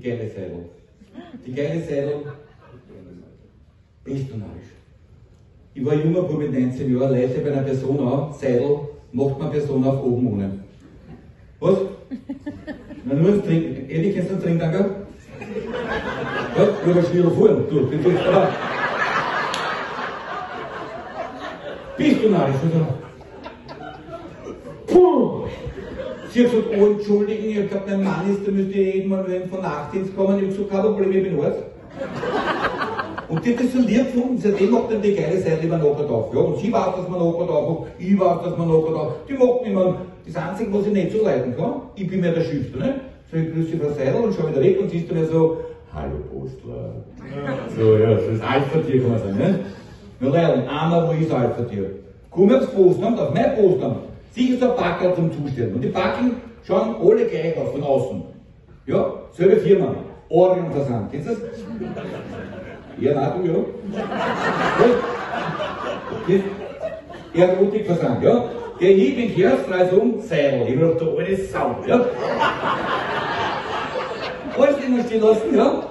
die geile Seidel. Die geile Seidel, bist du narrisch. Ich war junger Bub mit 19 Jahren, leise bei einer Person an, Seidel, macht man Person auf oben ohne. Was? Na nur ins Trinken. Eddie, kennst du einen Trinkanker? Was? Du hast schneller fahren. Du, den tust du Bist du narrisch, oder? Sie hat gesagt, oh, entschuldigen, ich hab gesagt, mein Mann ist, da müsste ich irgendwann von Nachtdienst kommen. Ich hab gesagt, kein Problem, ich bin Arzt. Und die hat das so lieb gefunden, seitdem macht dann die geile Seite immer nachher drauf. Ja, und sie weiß, dass man nachher drauf hat, ich weiß, dass man nachher drauf Die macht immer, das Einzige, was ich nicht so leiden kann, ich bin mehr der Schüchterne, ne? so ich grüße Frau Seidel und schau wieder weg und siehst du mir so, hallo Postler. So, ja, das ist Alpha-Tier kann man sagen, ne? Na leider, einmal, wo ist Alpha-Tier? Komm aufs Postamt, auf mein Postamt, sicher so ein Backer zum Zustellen. Und die Backen schauen alle gleich aus, von außen. Ja, selbe Firma, Orion Versand, kennst du das? Ja, nein, du, ja. Erotik Versand, ja. Der Hieb in Kehrstreis um, Seil. Ich hab da alles Sau, ja. Alles immer stehen lassen, ja.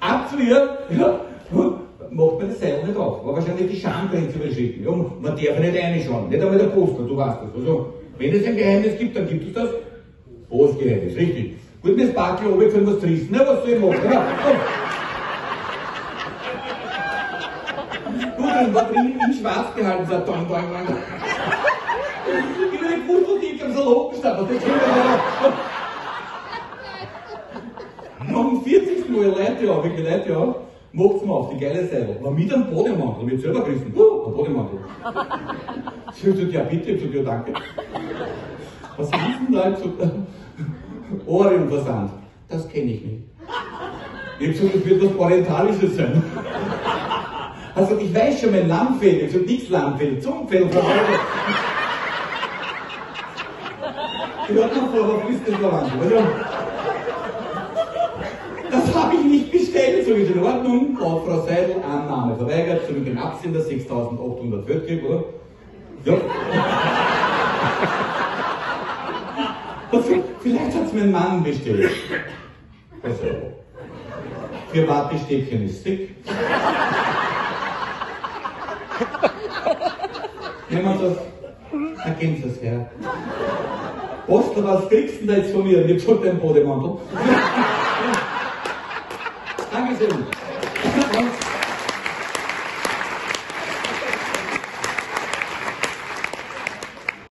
Ab zu ihr, ja. Macht man das Seil nicht auf. War wahrscheinlich die Schamgrenze überschritten. Ja, man darf nicht reinschauen. Nicht einmal der Poster, du weißt das. Also, wenn es ein Geheimnis gibt, dann gibt es das. Postgeheimnis, richtig. Gut, mir das Backel für was tristen, ne? Was soll ich machen? Ja, komm. drin, war drin in schwarz gehalten, so doing, doing, doing. Ich bin gewusst, ich am Salon gestanden. Das Nach dem 40. Mal Leute ja, wirklich Leute ja, macht's mal auf, die geile Seite. War mit einem Bodemantel, mit selber gerissen. Uh, ein Bodemantel. Sie hat gesagt, ja bitte, ich gesagt, ja danke. Was haben Sie denn da? Ich hab gesagt, Orion-Versand. Das kenne ich nicht. Ich gesagt, das wird was Orientalisches sein. Also ich weiß schon, mein Lamm fehlt. Ich sage, nichts Lamm fehlt, Zungenfell vorbei. Hört noch vor, was ist das verwandt? Das habe so ist in Ordnung. Frau, Frau Seidel, Annahme verweigert, so wie den Absender 6840, oder? Ja. Vielleicht hat es mein Mann bestellt. Also, für Wattestäbchen ist dick. Nehmen wir das, ergänzt das her. Ostler, was kriegst du denn da jetzt von mir? Mit so deinem Bodemantel. Thank you.